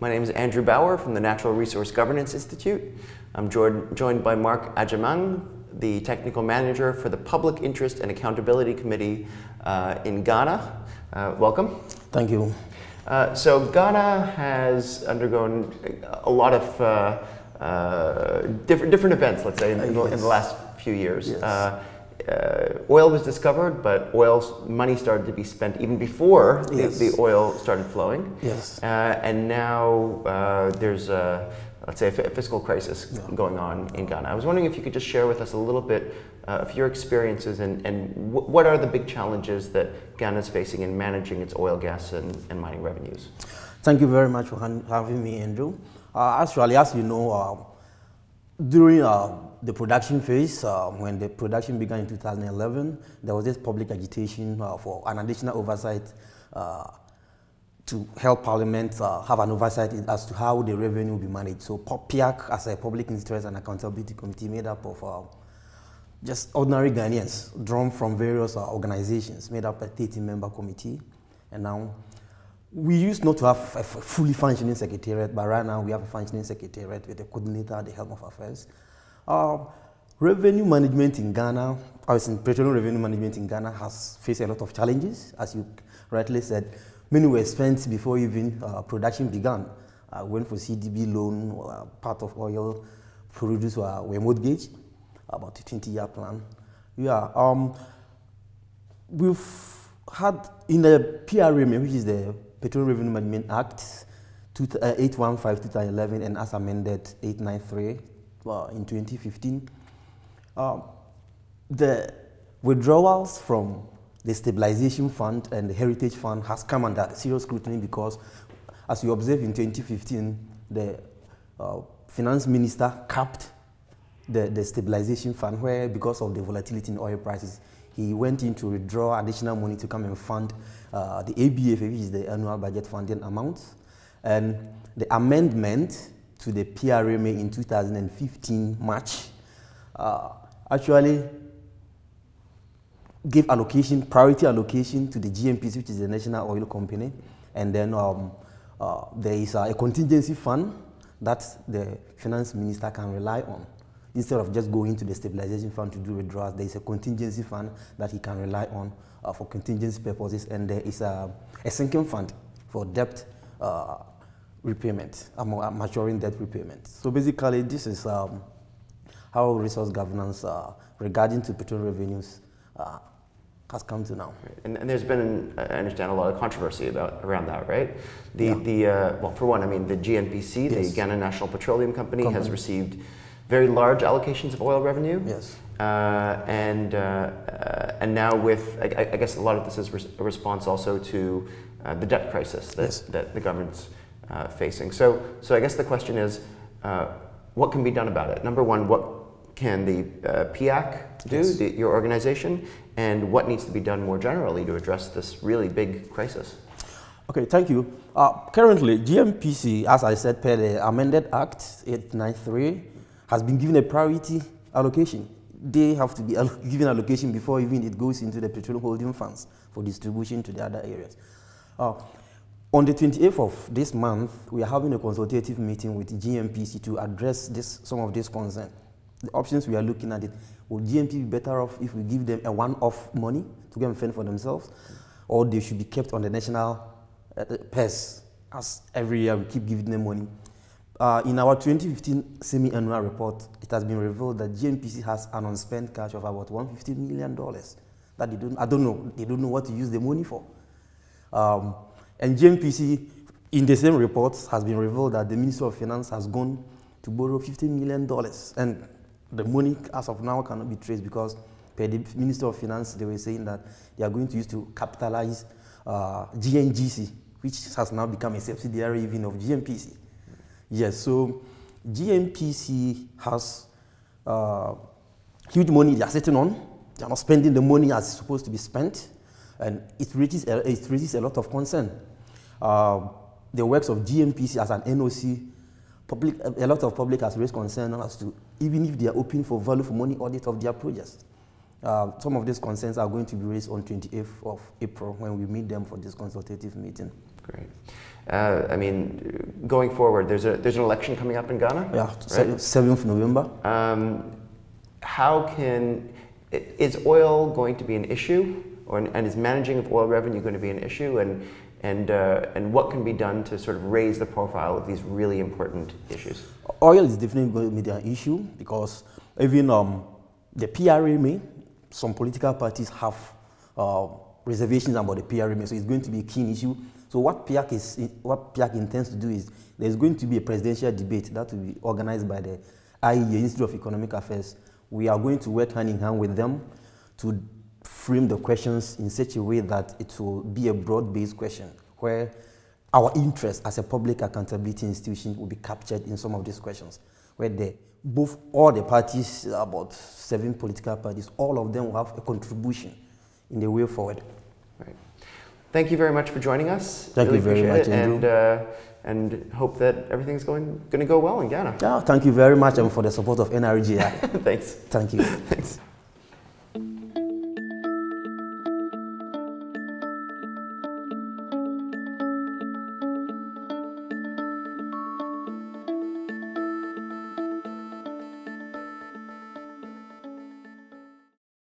My name is Andrew Bauer from the Natural Resource Governance Institute. I'm joined by Mark Agyemang, the Technical Manager for the Public Interest and Accountability Committee uh, in Ghana. Uh, welcome. Thank you. Uh, so Ghana has undergone a lot of uh, uh, different, different events, let's say, in, in, the, in the last few years. Yes. Uh, oil was discovered, but oil money started to be spent even before Yes. the, the oil started flowing. Yes. Uh, and now uh, there's a, let's say, a fiscal crisis Yeah. going on in Ghana. I was wondering if you could just share with us a little bit uh, of your experiences and, and wh- what are the big challenges that Ghana is facing in managing its oil, gas, and, and mining revenues? Thank you very much for having me, Andrew. Uh, actually, as you know, uh, during uh, the production phase, uh, when the production began in 2011, there was this public agitation uh, for an additional oversight uh, to help Parliament uh, have an oversight as to how the revenue will be managed. So PIAC, as a public interest and accountability committee made up of uh, just ordinary Ghanaians drawn from various organizations made up a 30-member committee. And now we used not to have a fully functioning secretariat, but right now we have a functioning secretariat with a coordinator at the helm of affairs. Uh, revenue management in Ghana, as in petroleum revenue management in Ghana, has faced a lot of challenges, as you rightly said. Many were spent before even uh, production began. Uh, went for CDB loan, uh, part of oil produced were, were mortgaged, about a 20-year plan. Yeah, um, we've had in the PRM, which is the Petroleum Revenue Management Act, uh, 815-2011 and as amended 893 uh, in 2015, um, the withdrawals from the stabilization fund and the heritage fund has come under serious scrutiny because, as you observe in 2015, the uh, finance minister capped the, the stabilization fund where because of the volatility in oil prices, he went in to withdraw additional money to come and fund uh, the ABF, which is the annual budget funding amount. And the amendment to the PRMA in 2015 March uh, actually gave allocation, priority allocation to the GNPC, which is the National Oil Company. And then um, uh, there is a contingency fund that the finance minister can rely on. Instead of just going to the stabilization fund to do withdrawals, there is a contingency fund that he can rely on uh, for contingency purposes. And there is a, a sinking fund for debt uh, repayment, maturing debt repayment. So basically, this is um, how resource governance uh, regarding to petroleum revenues uh, has come to now. And, and there's been, I understand, a lot of controversy about around that, right? The, Yeah. the uh, well, for one, I mean, the GNPC, the Ghana National Petroleum Company, has received very large allocations of oil revenue. Yes. Uh, and, uh, uh, and now with, I, I- guess a lot of this is res- a response also to uh, the debt crisis that, Yes. that the government's uh, facing. So, so I guess the question is, uh, what can be done about it? Number one, what can the uh, PIAC do, Yes. the, your organization, and what needs to be done more generally to address this really big crisis? Okay, thank you. Uh, currently, GNPC, as I said, per the amended Act 893, has been given a priority allocation. They have to be given allocation before even it goes into the petroleum holding funds for distribution to the other areas. Uh, on the 28th of this month, we are having a consultative meeting with GNPC to address this, some of these concerns. The options we are looking at it, will GMP be better off if we give them a one-off money to go and fend for themselves, or they should be kept on the national uh, purse as every year we keep giving them money. Uh, in our 2015 semi-annual report, it has been revealed that GNPC has an unspent cash of about 150 million dollars that they don't. I don't know. They don't know what to use the money for. Um, and GNPC, in the same report, has been revealed that the Minister of Finance has gone to borrow 15 million dollars, and the money, as of now, cannot be traced because, per the Minister of Finance, they were saying that they are going to use to capitalize uh, GNGC, which has now become a subsidiary even of GNPC. Yes, so GNPC has uh, huge money they are sitting on. They are not spending the money as it's supposed to be spent, and it raises a, it raises a lot of concern. Uh, the works of GNPC as an NOC, public, a lot of public has raised concern as to even if they are open for value for money audit of their projects. Uh, some of these concerns are going to be raised on 28th of April when we meet them for this consultative meeting. Great. Uh, I mean, going forward, there's, a, there's an election coming up in Ghana? Yeah, right? 7th November. Um, how can, is oil going to be an issue? Or, and is managing of oil revenue going to be an issue? And, and, uh, and what can be done to sort of raise the profile of these really important issues? Oil is definitely going to be an issue because even um, the PRMA, some political parties have uh, reservations about the PRMA, so it's going to be a key issue. So what PIAC, is, what PIAC intends to do is there's going to be a presidential debate that will be organized by the IEA, Institute of Economic Affairs. We are going to work hand in hand with them to frame the questions in such a way that it will be a broad-based question where our interest as a public accountability institution will be captured in some of these questions, where the, both all the parties, about seven political parties, all of them will have a contribution in the way forward. Right. Thank you very much for joining us. Thank really you very much, and, uh, and hope that everything's going, going to go well in Ghana. Yeah, thank you very much and for the support of NRGI. Thanks. Thank you. Thanks.